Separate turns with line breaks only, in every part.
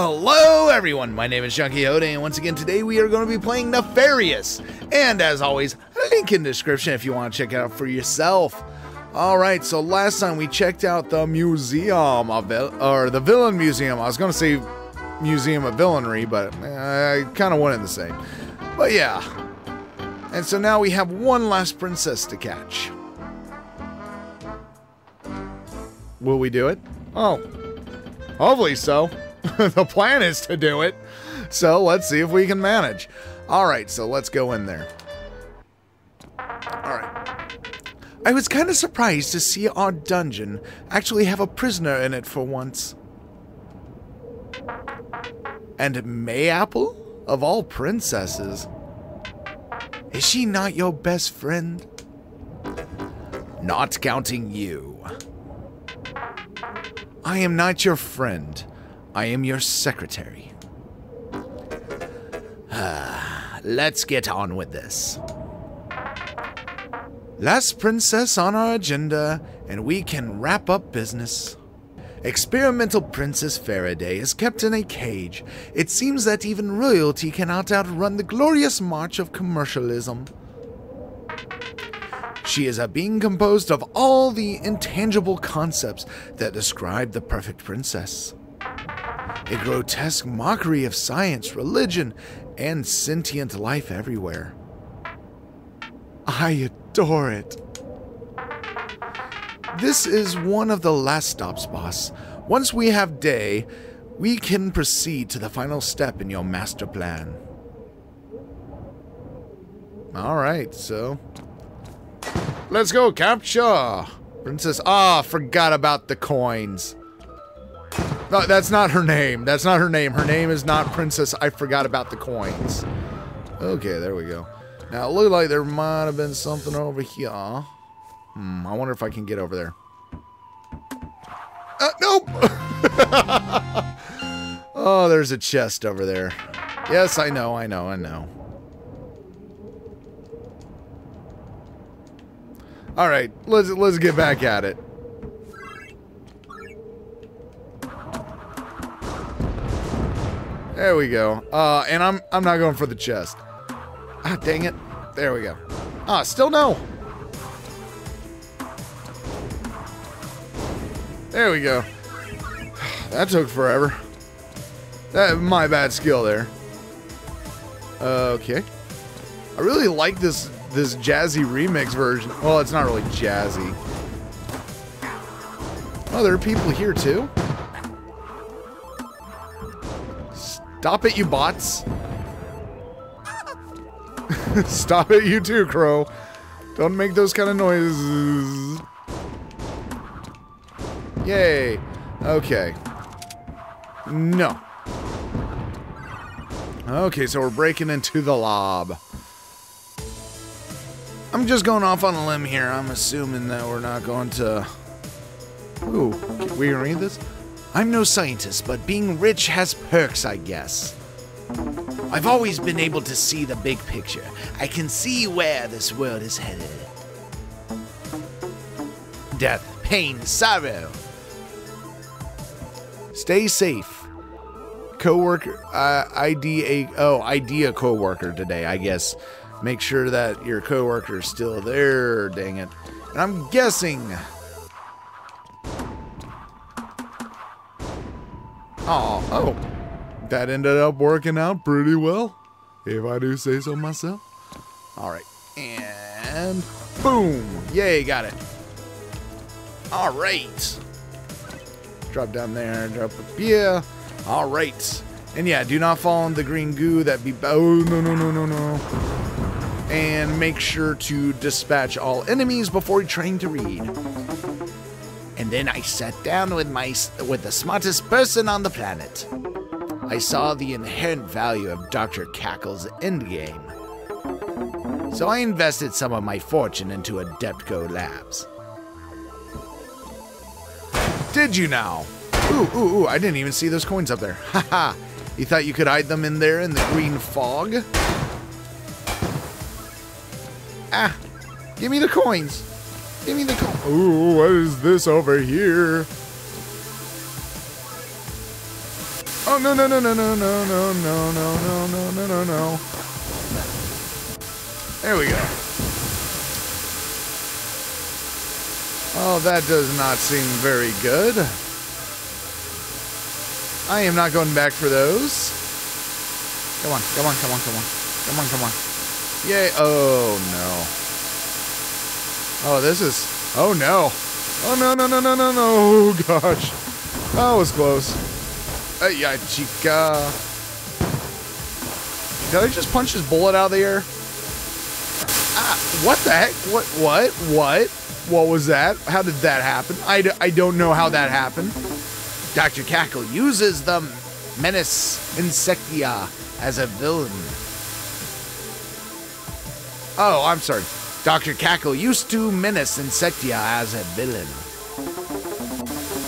Hello everyone, my name is John Quixote, and once again today we are going to be playing Nefarious. And as always, link in the description if you want to check it out for yourself. Alright, so last time we checked out the museum of, or the villain museum. I was going to say museum of villainy, but eh, I kind of wanted the same. But yeah. And so now we have one last princess to catch. Will we do it? Oh, hopefully so. the plan is to do it. So let's see if we can manage. All right, so let's go in there. All right. I was kind of surprised to see our dungeon actually have a prisoner in it for once. And Mayapple, of all princesses, is she not your best friend? Not counting you. I am not your friend. I am your secretary. Ah, let's get on with this. Last princess on our agenda, and we can wrap up business. Experimental Princess Faraday is kept in a cage. It seems that even royalty cannot outrun the glorious march of commercialism. She is a being composed of all the intangible concepts that describe the perfect princess a grotesque mockery of science, religion, and sentient life everywhere. I adore it. This is one of the last stops, boss. Once we have day, we can proceed to the final step in your master plan. Alright, so. Let's go capture! Princess. Ah, forgot about the coins. No, that's not her name. That's not her name. Her name is not Princess. I forgot about the coins. Okay, there we go. Now, it looked like there might have been something over here. Hmm, I wonder if I can get over there. Uh, nope! oh, there's a chest over there. Yes, I know, I know, I know. All right, let's let's get back at it. There we go. Uh, and I'm I'm not going for the chest. Ah, dang it. There we go. Ah, still no. There we go. That took forever. That my bad skill there. Okay. I really like this this jazzy remix version. Well, it's not really jazzy. Oh, there are people here too. Stop it, you bots. Stop it, you too, Crow. Don't make those kind of noises. Yay. Okay. No. Okay, so we're breaking into the lob. I'm just going off on a limb here. I'm assuming that we're not going to... Ooh, can we read this? I'm no scientist, but being rich has perks, I guess. I've always been able to see the big picture. I can see where this world is headed. Death, pain, sorrow. Stay safe. Co-worker, uh, idea, oh, idea co-worker today, I guess. Make sure that your co-worker is still there, dang it. And I'm guessing Oh, oh. That ended up working out pretty well, if I do say so myself. All right, and boom. Yay, got it. All right. Drop down there, drop up here. All right. And yeah, do not fall in the green goo. That be, oh, no, no, no, no, no. And make sure to dispatch all enemies before trying to read and then I sat down with my with the smartest person on the planet. I saw the inherent value of Dr. Cackle's endgame. So I invested some of my fortune into Adeptco Labs. Did you now? Ooh, ooh, ooh, I didn't even see those coins up there. Haha. you thought you could hide them in there in the green fog? Ah, give me the coins. Give me the coin. Ooh, what is this over here? Oh no, no, no, no, no, no, no, no, no, no, no, no, no, no. There we go. Oh, that does not seem very good. I am not going back for those. Come on, come on, come on, come on. Come on, come on. Yay. Oh, no. Oh, this is... Oh, no. Oh, no, no, no, no, no, no. Oh, gosh. That was close. Yeah, chica. Did I just punch his bullet out of the air? Ah, what the heck? What? What? What? What was that? How did that happen? I d I don't know how that happened. Dr. Cackle uses the Menace Insectia as a villain. Oh, I'm sorry. Dr. Cackle used to menace Insectia as a villain.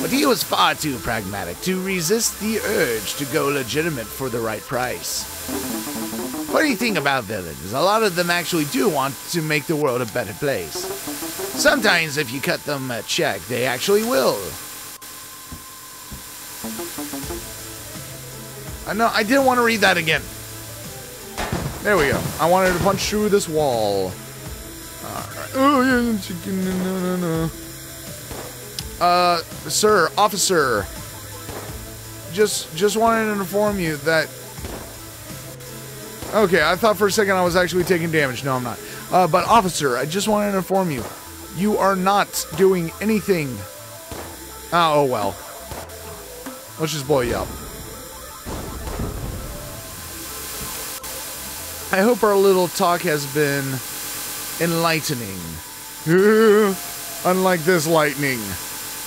But he was far too pragmatic to resist the urge to go legitimate for the right price. Funny thing about villains, a lot of them actually do want to make the world a better place. Sometimes if you cut them a check, they actually will. Uh, I know, I didn't want to read that again. There we go. I wanted to punch through this wall. Oh, yeah, chicken, no, no, no. Uh, sir, officer. Just, just wanted to inform you that... Okay, I thought for a second I was actually taking damage. No, I'm not. Uh, but officer, I just wanted to inform you. You are not doing anything. Ah, oh, well. Let's just blow you up. I hope our little talk has been enlightening. Unlike this lightning.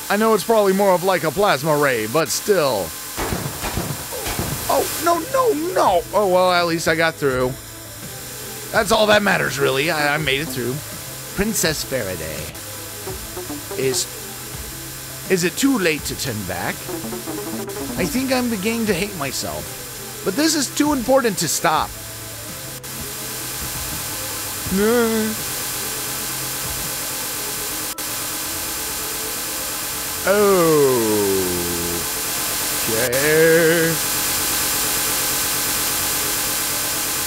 I know it's probably more of like a plasma ray, but still. Oh, no, no, no. Oh, well, at least I got through. That's all that matters, really. I, I made it through. Princess Faraday. Is... Is it too late to turn back? I think I'm beginning to hate myself. But this is too important to stop. Okay.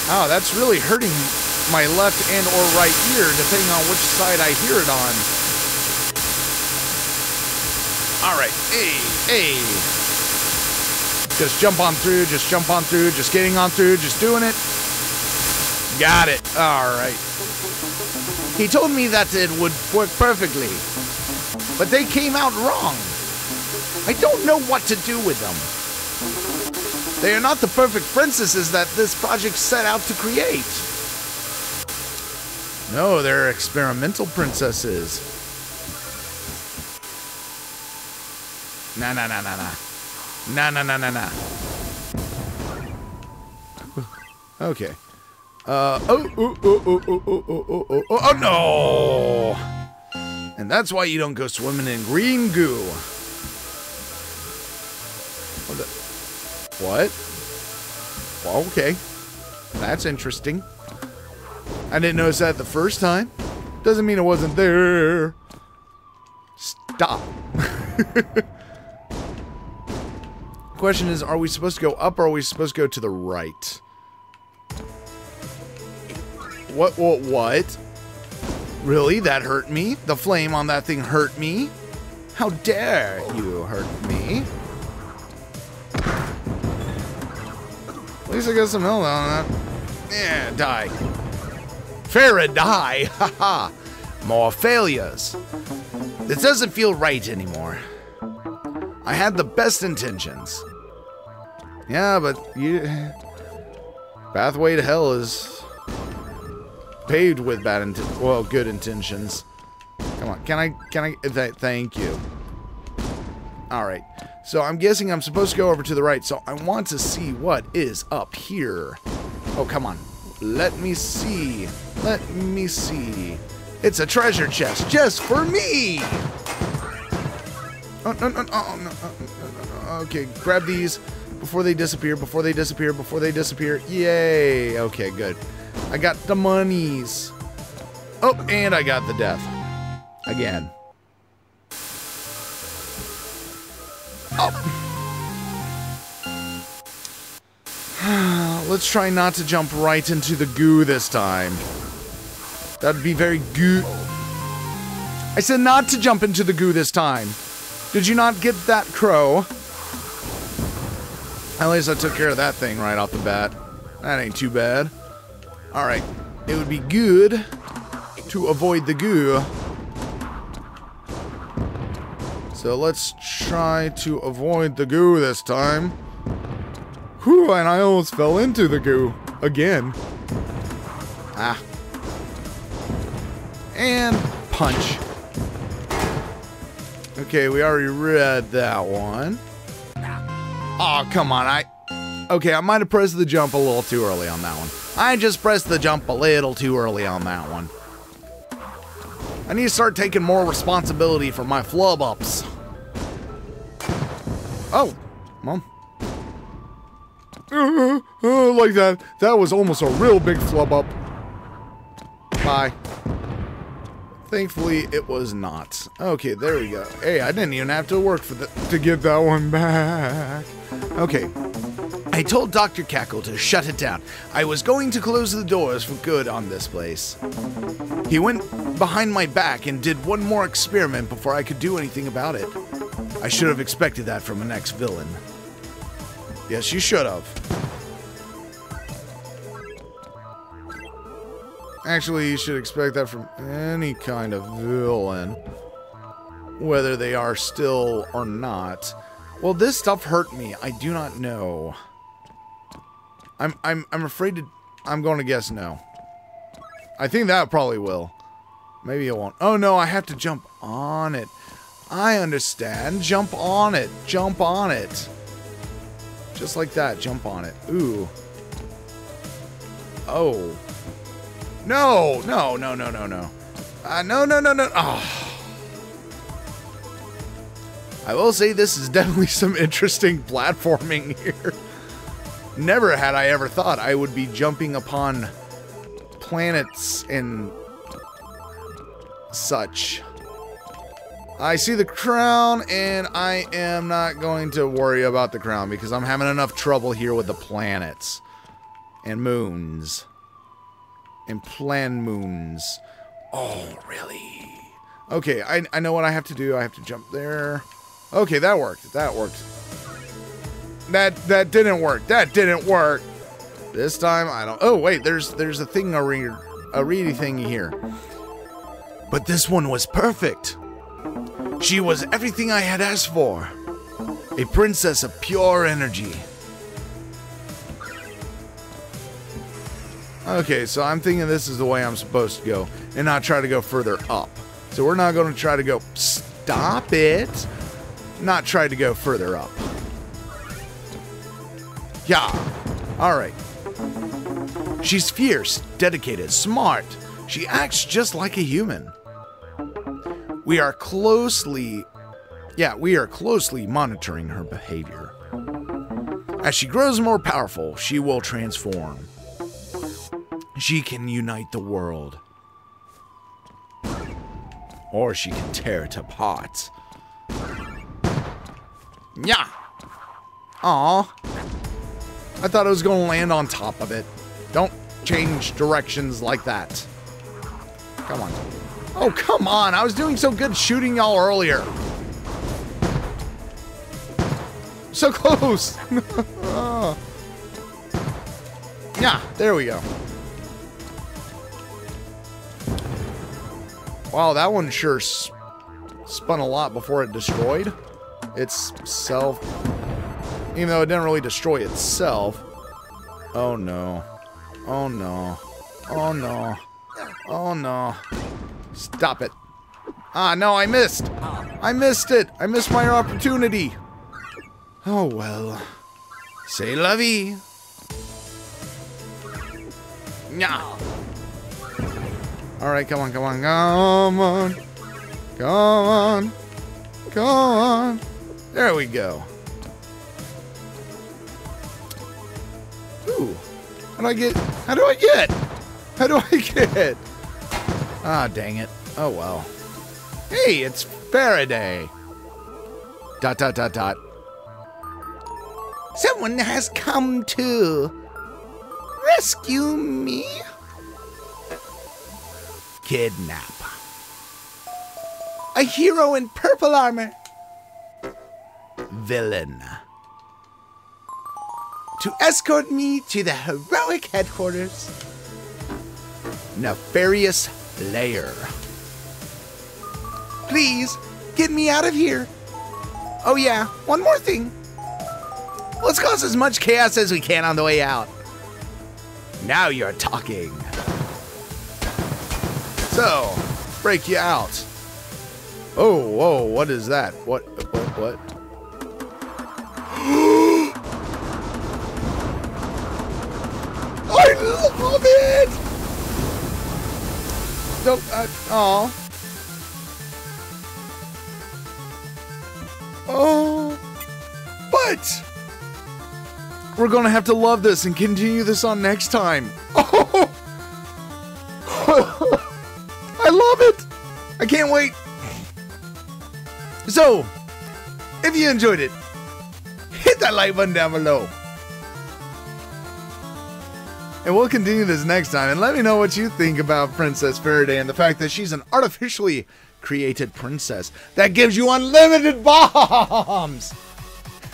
Oh, that's really hurting my left and or right ear, depending on which side I hear it on. Alright, hey, hey. Just jump on through, just jump on through, just getting on through, just doing it. Got it. Alright. He told me that it would work perfectly. But they came out wrong. I don't know what to do with them. They are not the perfect princesses that this project set out to create. No, they're experimental princesses. Nah, nah, nah, nah, nah. Nah, nah, nah, nah, nah. Okay. Uh, oh, oh, oh, oh, oh, oh, oh, oh, oh, oh, oh, no! And that's why you don't go swimming in green goo. What? The, what? Well, okay. That's interesting. I didn't notice that the first time. Doesn't mean it wasn't there. Stop. Question is, are we supposed to go up or are we supposed to go to the right? What, what, what? Really? That hurt me? The flame on that thing hurt me? How dare you hurt me? At least I got some health on that. Yeah, die. Faraday! Die! Haha! More failures. This doesn't feel right anymore. I had the best intentions. Yeah, but you... Pathway to hell is paved with bad inten well, good intentions. Come on, can I, can I, th thank you. Alright, so I'm guessing I'm supposed to go over to the right, so I want to see what is up here. Oh, come on. Let me see. Let me see. It's a treasure chest just for me! Oh, no, no, oh, no, no, no, Okay, grab these before they disappear, before they disappear, before they disappear. Yay! Okay, good. I got the monies. Oh, and I got the death. Again. Oh. Let's try not to jump right into the goo this time. That'd be very goo. I said not to jump into the goo this time. Did you not get that, Crow? At least I took care of that thing right off the bat. That ain't too bad. Alright. It would be good to avoid the goo. So let's try to avoid the goo this time. Whew, and I almost fell into the goo. Again. Ah. And punch. Okay, we already read that one. Oh, come on. I Okay, I might have pressed the jump a little too early on that one. I just pressed the jump a little too early on that one. I need to start taking more responsibility for my flub ups. Oh, mom. Uh, uh, like that. That was almost a real big flub up. Bye. Thankfully, it was not. Okay, there we go. Hey, I didn't even have to work for the to get that one back. Okay. I told Dr. Cackle to shut it down. I was going to close the doors for good on this place. He went behind my back and did one more experiment before I could do anything about it. I should have expected that from an ex-villain. Yes, you should have. Actually, you should expect that from any kind of villain. Whether they are still or not. Well, this stuff hurt me. I do not know. I'm I'm I'm afraid to I'm going to guess no. I think that probably will. Maybe it won't. Oh no, I have to jump on it. I understand. Jump on it. Jump on it. Just like that. Jump on it. Ooh. Oh. No, no, no, no, no, no. Uh, no, no, no, no. Oh. I will say this is definitely some interesting platforming here. Never had I ever thought I would be jumping upon planets and such. I see the crown, and I am not going to worry about the crown because I'm having enough trouble here with the planets and moons and plan moons. Oh, really? Okay, I, I know what I have to do. I have to jump there. Okay, that worked. That worked. That that didn't work. That didn't work. This time I don't. Oh wait, there's there's a thing a read a reedy thingy here. But this one was perfect. She was everything I had asked for. A princess of pure energy. Okay, so I'm thinking this is the way I'm supposed to go and not try to go further up. So we're not going to try to go, stop it, not try to go further up. Yeah, all right. She's fierce, dedicated, smart. She acts just like a human. We are closely, yeah, we are closely monitoring her behavior. As she grows more powerful, she will transform. She can unite the world. Or she can tear it apart. Yeah. Aw. I thought I was going to land on top of it. Don't change directions like that. Come on. Oh, come on. I was doing so good shooting y'all earlier. So close. yeah, there we go. Wow, that one sure spun a lot before it destroyed itself. Even though it didn't really destroy itself. Oh no. Oh no. Oh no. Oh no. Stop it. Ah, no, I missed. I missed it. I missed my opportunity. Oh well. Say la vie. Yeah. All right, come on, come on, come on. Come on. Come on. There we go. How do I get? How do I get? How do I get? Ah, dang it. Oh, well. Hey, it's Faraday. Dot, dot, dot, dot.
Someone has come to rescue me.
Kidnap.
A hero in purple armor.
Villain.
To escort me to the heroic headquarters.
Nefarious Lair.
Please, get me out of here. Oh, yeah, one more thing. Let's cause as much chaos as we can on the way out.
Now you're talking. So, break you out. Oh, whoa, what is that? What, what, what? Don't, uh, aw. Oh. But we're gonna have to love this and continue this on next time. Oh. I love it. I can't wait. So, if you enjoyed it, hit that like button down below. And we'll continue this next time. And let me know what you think about Princess Faraday and the fact that she's an artificially created princess that gives you unlimited bombs.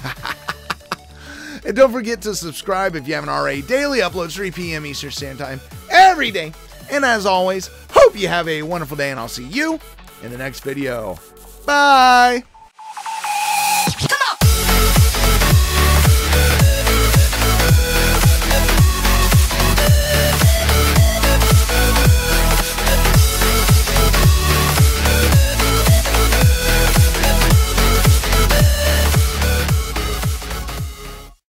and don't forget to subscribe if you haven't already. Daily uploads 3 p.m. Eastern Standard Time every day. And as always, hope you have a wonderful day, and I'll see you in the next video. Bye.